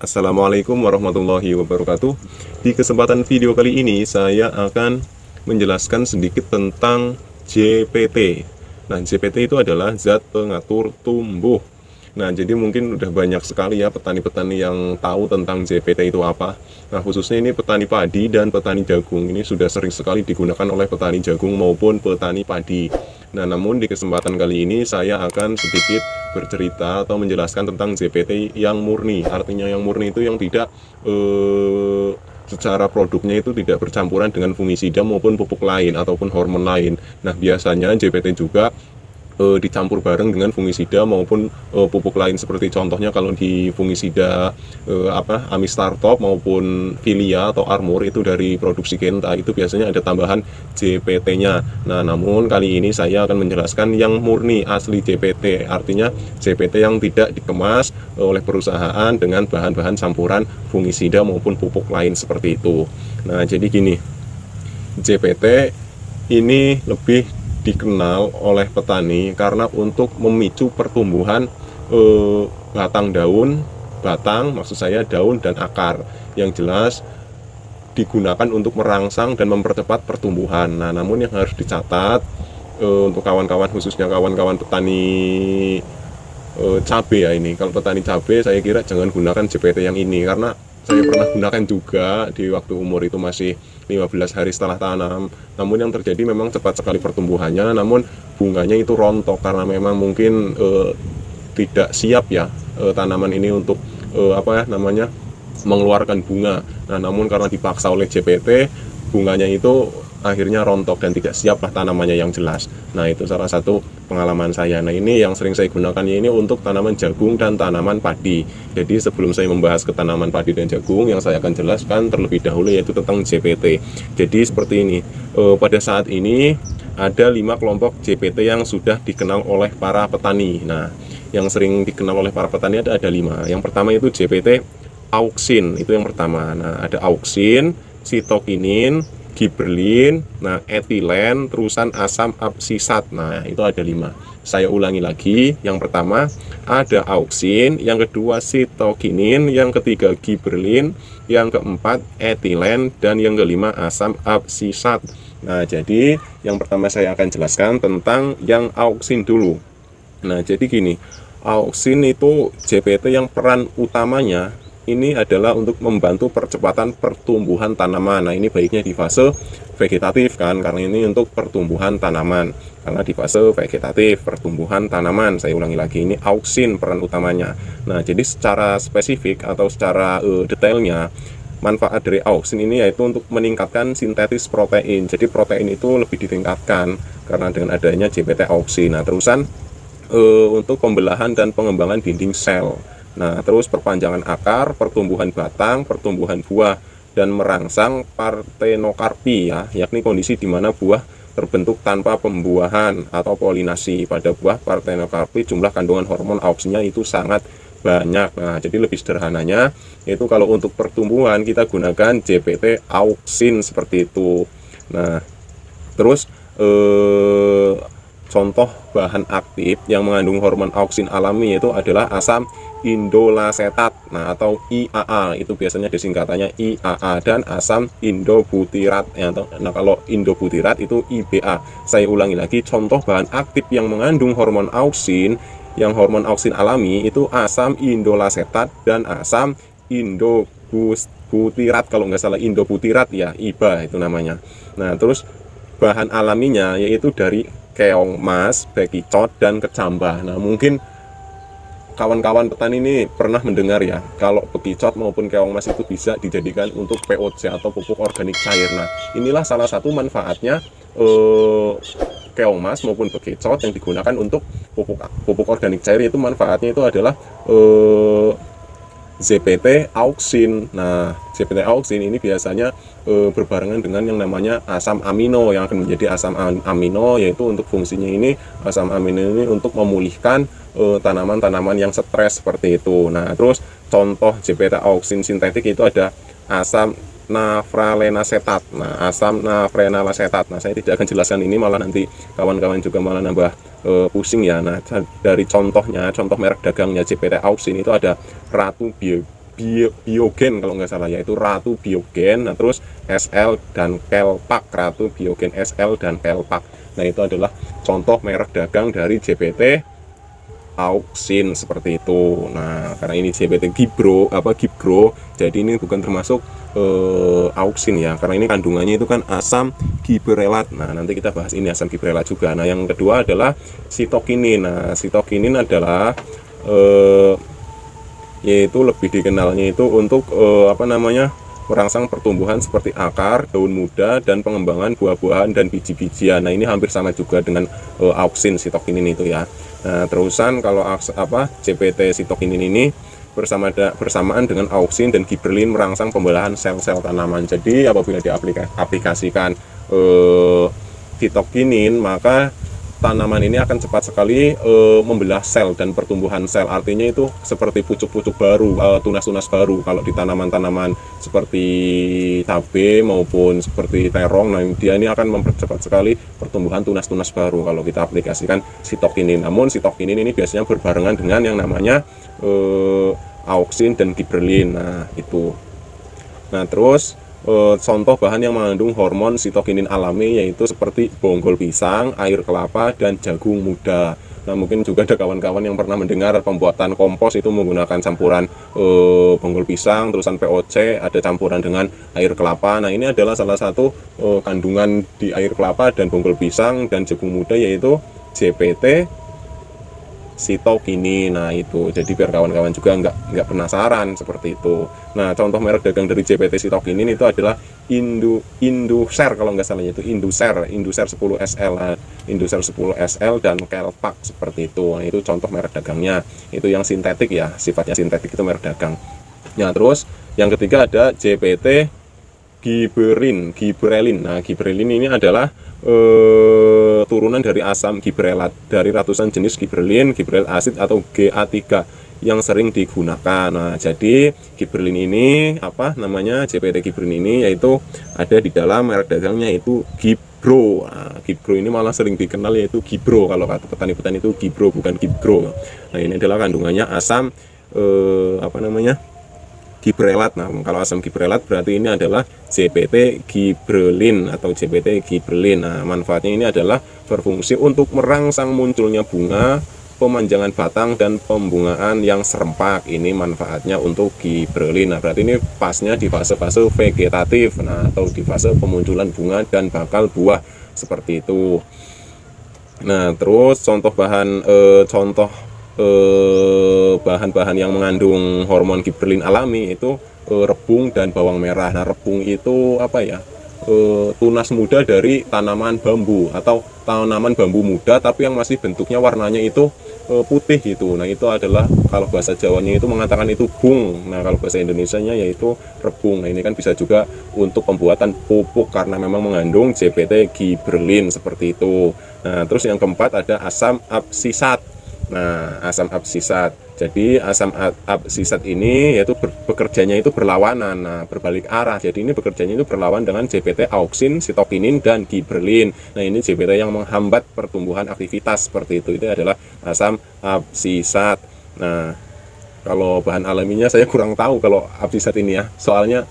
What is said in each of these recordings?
Assalamualaikum warahmatullahi wabarakatuh. Di kesempatan video kali ini saya akan menjelaskan sedikit tentang JPT Nah JPT itu adalah zat pengatur tumbuh Nah jadi mungkin udah banyak sekali ya petani-petani yang tahu tentang JPT itu apa Nah khususnya ini petani padi dan petani jagung Ini sudah sering sekali digunakan oleh petani jagung maupun petani padi Nah, namun di kesempatan kali ini saya akan sedikit bercerita atau menjelaskan tentang JPT yang murni. Artinya yang murni itu yang tidak eh, secara produknya itu tidak bercampuran dengan fungisida maupun pupuk lain ataupun hormon lain. Nah, biasanya JPT juga e, dicampur bareng dengan fungisida maupun e, pupuk lain seperti contohnya kalau di fungisida e, apa Amistartop maupun Filia atau Armor itu dari produksi Kenta itu biasanya ada tambahan JPT-nya. Nah, namun kali ini saya akan menjelaskan yang murni asli JPT, artinya JPT yang tidak dikemas oleh perusahaan dengan bahan-bahan campuran fungisida maupun pupuk lain seperti itu. Nah, jadi gini. JPT ini lebih dikenal oleh petani karena untuk memicu pertumbuhan eh, batang daun, batang maksud saya daun dan akar yang jelas digunakan untuk merangsang dan mempercepat pertumbuhan. Nah, namun yang harus dicatat eh, untuk kawan-kawan khususnya kawan-kawan petani eh, cabai ya ini. Kalau petani cabai saya kira jangan gunakan JPT yang ini karena saya pernah gunakan juga di waktu umur itu masih 15 hari setelah tanam. Namun yang terjadi memang cepat sekali pertumbuhannya namun bunganya itu rontok karena memang mungkin e, tidak siap ya e, tanaman ini untuk e, apa ya namanya mengeluarkan bunga. Nah namun karena dipaksa oleh JPT bunganya itu akhirnya rontok dan tidak siap lah tanamannya yang jelas. Nah itu salah satu pengalaman saya. Nah ini yang sering saya gunakan ini untuk tanaman jagung dan tanaman padi. Jadi sebelum saya membahas ke tanaman padi dan jagung, yang saya akan jelaskan terlebih dahulu yaitu tentang JPT. Jadi seperti ini, e, pada saat ini ada lima kelompok JPT yang sudah dikenal oleh para petani. Nah yang sering dikenal oleh para petani ada ada lima. Yang pertama itu JPT auksin itu yang pertama. Nah ada auksin, sitokinin, giberlin, nah etilen, terusan asam absisat. Nah, itu ada lima. Saya ulangi lagi. Yang pertama ada auksin, yang kedua sitokinin, yang ketiga giberlin, yang keempat etilen, dan yang kelima asam absisat. Nah, jadi yang pertama saya akan jelaskan tentang yang auksin dulu. Nah, jadi gini, auksin itu JPT yang peran utamanya ini adalah untuk membantu percepatan pertumbuhan tanaman. Nah, ini baiknya di fase vegetatif kan, karena ini untuk pertumbuhan tanaman. Karena di fase vegetatif, pertumbuhan tanaman, saya ulangi lagi, ini auksin peran utamanya. Nah, jadi secara spesifik atau secara uh, detailnya, manfaat dari auksin ini yaitu untuk meningkatkan sintetis protein. Jadi protein itu lebih ditingkatkan karena dengan adanya JPT auksin. Nah, terusan uh, untuk pembelahan dan pengembangan dinding sel. Nah, terus perpanjangan akar, pertumbuhan batang, pertumbuhan buah, dan merangsang partenokarpi ya, yakni kondisi di mana buah terbentuk tanpa pembuahan atau polinasi. Pada buah partenokarpi jumlah kandungan hormon auksinnya itu sangat banyak. Nah, jadi lebih sederhananya itu kalau untuk pertumbuhan kita gunakan JPT auksin seperti itu. Nah, terus eh contoh bahan aktif yang mengandung hormon auksin alami itu adalah asam indolasetat nah atau IAA itu biasanya disingkatannya IAA dan asam indobutirat. Ya, nah kalau indobutirat itu IBA saya ulangi lagi contoh bahan aktif yang mengandung hormon auksin yang hormon auksin alami itu asam indolasetat dan asam indobutirat. Kalau nggak salah indobutirat ya IBA itu namanya. Nah terus bahan alaminya yaitu dari keong mas, bekicot, dan kecambah. Nah mungkin kawan-kawan petani ini pernah mendengar ya kalau bekicot maupun keong mas itu bisa dijadikan untuk POC atau pupuk organik cair. Nah inilah salah satu manfaatnya eh, keong mas maupun bekicot yang digunakan untuk pupuk pupuk organik cair itu manfaatnya itu adalah eh, ZPT auksin. Nah, ZPT auksin ini biasanya e, berbarengan dengan yang namanya asam amino yang akan menjadi asam amino yaitu untuk fungsinya ini asam amino ini untuk memulihkan e, tanaman-tanaman yang stres seperti itu. Nah, terus contoh ZPT auksin sintetik itu ada asam nafralenacetat. Nah, asam nafralenacetat. Nah, saya tidak akan jelaskan ini malah nanti kawan-kawan juga malah nambah e, pusing ya. Nah, dari contohnya, contoh merek dagangnya CPT Auxin itu ada Ratu bio, biogen kalau nggak salah yaitu Ratu Biogen nah terus SL dan Kelpak Ratu Biogen SL dan Kelpak nah itu adalah contoh merek dagang dari JPT auksin seperti itu. Nah karena ini JPT Gibro apa Gibro jadi ini bukan termasuk uh, auksin ya karena ini kandungannya itu kan asam gibrelat nah nanti kita bahas ini asam gibrelat juga. Nah yang kedua adalah sitokinin nah sitokinin adalah uh, yaitu lebih dikenalnya itu untuk uh, apa namanya merangsang pertumbuhan seperti akar, daun muda, dan pengembangan buah-buahan dan biji-bijian. Nah ini hampir sama juga dengan uh, auksin sitokinin itu ya. Nah terusan kalau apa CPT sitokinin ini bersama bersamaan dengan auksin dan giberlin merangsang pembelahan sel-sel tanaman. Jadi apabila diaplikasikan uh, sitokinin maka tanaman ini akan cepat sekali e, membelah sel dan pertumbuhan sel. Artinya itu seperti pucuk-pucuk baru, tunas tunas-tunas baru. Kalau di tanaman-tanaman seperti cabai maupun seperti terong, nah dia ini akan mempercepat sekali pertumbuhan tunas-tunas baru kalau kita aplikasikan sitokinin. Namun sitokinin ini biasanya berbarengan dengan yang namanya e, auksin dan giberlin. Nah, itu. Nah, terus e, contoh bahan yang mengandung hormon sitokinin alami yaitu seperti bonggol pisang, air kelapa, dan jagung muda. Nah mungkin juga ada kawan-kawan yang pernah mendengar pembuatan kompos itu menggunakan campuran e, bonggol pisang, terusan POC, ada campuran dengan air kelapa. Nah ini adalah salah satu e, kandungan di air kelapa dan bonggol pisang dan jagung muda yaitu JPT sitokini nah itu. Jadi biar kawan-kawan juga nggak nggak penasaran seperti itu. Nah contoh merek dagang dari JPT sitokini itu adalah Indo Indoser kalau nggak salah itu Indoser Indoser 10 SL nah, Indoser 10 SL dan Kelpak seperti itu. Nah, itu contoh merek dagangnya. Itu yang sintetik ya sifatnya sintetik itu merek dagang. Nah terus yang ketiga ada JPT Giberin, gibrelin. Nah, gibrelin ini adalah e, turunan dari asam gibrelat dari ratusan jenis gibrelin, gibrel asid atau GA3 yang sering digunakan. Nah, jadi gibrelin ini apa namanya? JPT gibrelin ini yaitu ada di dalam merek dagangnya itu Gibro. Nah, Gibro ini malah sering dikenal yaitu Gibro kalau kata petani-petani itu Gibro bukan Gibro. Nah, ini adalah kandungannya asam eh, apa namanya? Gibrelat. Nah, kalau asam gibrelat berarti ini adalah CPT gibrelin atau CPT gibrelin. Nah, manfaatnya ini adalah berfungsi untuk merangsang munculnya bunga, pemanjangan batang dan pembungaan yang serempak. Ini manfaatnya untuk gibrelin. Nah, berarti ini pasnya di fase-fase vegetatif, nah atau di fase pemunculan bunga dan bakal buah seperti itu. Nah, terus contoh bahan eh, contoh bahan-bahan yang mengandung hormon giberlin alami itu eh, rebung dan bawang merah. Nah, rebung itu apa ya? Eh, tunas muda dari tanaman bambu atau tanaman bambu muda tapi yang masih bentuknya warnanya itu putih gitu. Nah, itu adalah kalau bahasa Jawanya itu mengatakan itu bung. Nah, kalau bahasa Indonesianya yaitu rebung. Nah, ini kan bisa juga untuk pembuatan pupuk karena memang mengandung CPT giberlin seperti itu. Nah, terus yang keempat ada asam absisat. Nah, asam absisat. Jadi asam absisat ini yaitu ber, bekerjanya itu berlawanan, nah, berbalik arah. Jadi ini bekerjanya itu berlawan dengan JPT auksin, sitokinin dan giberlin. Nah, ini JPT yang menghambat pertumbuhan aktivitas seperti itu. Itu adalah asam absisat. Nah, kalau bahan alaminya saya kurang tahu kalau absisat ini ya. Soalnya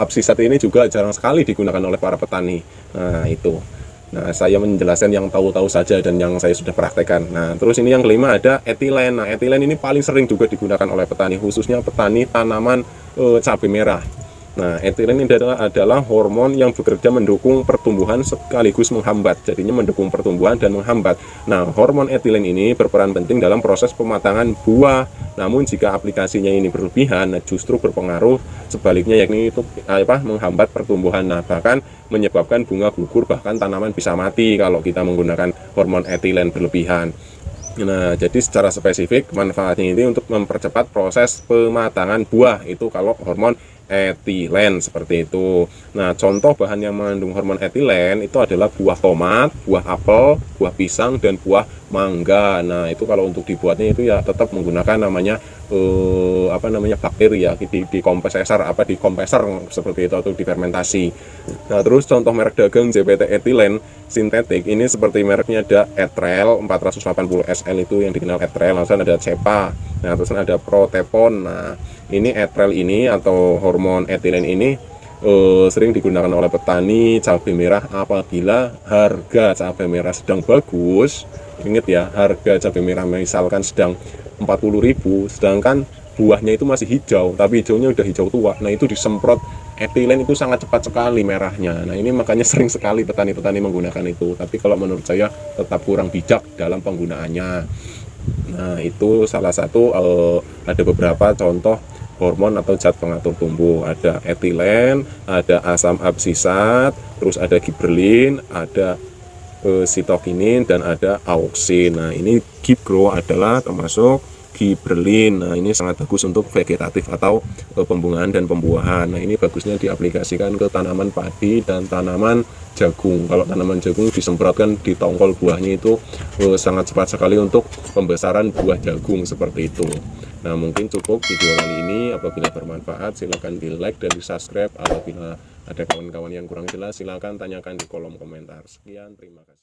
absisat ini juga jarang sekali digunakan oleh para petani. Nah, itu. Nah, saya menjelaskan yang tahu-tahu saja dan yang saya sudah praktekkan. Nah, terus ini yang kelima ada etilen. Nah, etilen ini paling sering juga digunakan oleh petani, khususnya petani tanaman e, cabai merah. Nah, etilen ini adalah, adalah hormon yang bekerja mendukung pertumbuhan sekaligus menghambat. Jadinya mendukung pertumbuhan dan menghambat. Nah, hormon etilen ini berperan penting dalam proses pematangan buah. Namun jika aplikasinya ini berlebihan, nah justru berpengaruh sebaliknya yakni itu apa menghambat pertumbuhan. Nah, bahkan menyebabkan bunga gugur bahkan tanaman bisa mati kalau kita menggunakan hormon etilen berlebihan. Nah, jadi secara spesifik manfaatnya ini untuk mempercepat proses pematangan buah itu kalau hormon etilen seperti itu. Nah, contoh bahan yang mengandung hormon etilen itu adalah buah tomat, buah apel, buah pisang dan buah mangga. Nah, itu kalau untuk dibuatnya itu ya tetap menggunakan namanya eh, apa namanya bakteri ya di, di kompresor apa di kompresor seperti itu atau difermentasi. Nah, terus contoh merek dagang JPT etilen sintetik ini seperti mereknya ada Etrel 480 SL itu yang dikenal Etrel, lalu ada Cepa. Nah, terus ada Protepon. Nah, ini etrel ini atau hormon etilen ini eh, sering digunakan oleh petani cabai merah apabila harga cabai merah sedang bagus ingat ya harga cabai merah misalkan sedang 40.000 sedangkan buahnya itu masih hijau tapi hijaunya udah hijau tua. Nah itu disemprot. Etilen itu sangat cepat sekali merahnya. Nah ini makanya sering sekali petani-petani menggunakan itu. Tapi kalau menurut saya tetap kurang bijak dalam penggunaannya. Nah itu salah satu eh, ada beberapa contoh hormon atau zat pengatur tumbuh. Ada etilen ada asam absisat terus ada giberlin ada eh, sitokinin dan ada auksin nah ini gibro adalah termasuk giberlin. Nah, ini sangat bagus untuk vegetatif atau e, pembungaan dan pembuahan. Nah, ini bagusnya diaplikasikan ke tanaman padi dan tanaman jagung. Kalau tanaman jagung disemprotkan di tongkol buahnya itu e, sangat cepat sekali untuk pembesaran buah jagung seperti itu. Nah, mungkin cukup video kali ini. Apabila bermanfaat, silahkan di like dan di subscribe. Apabila ada kawan-kawan yang kurang jelas, silahkan tanyakan di kolom komentar. Sekian, terima kasih.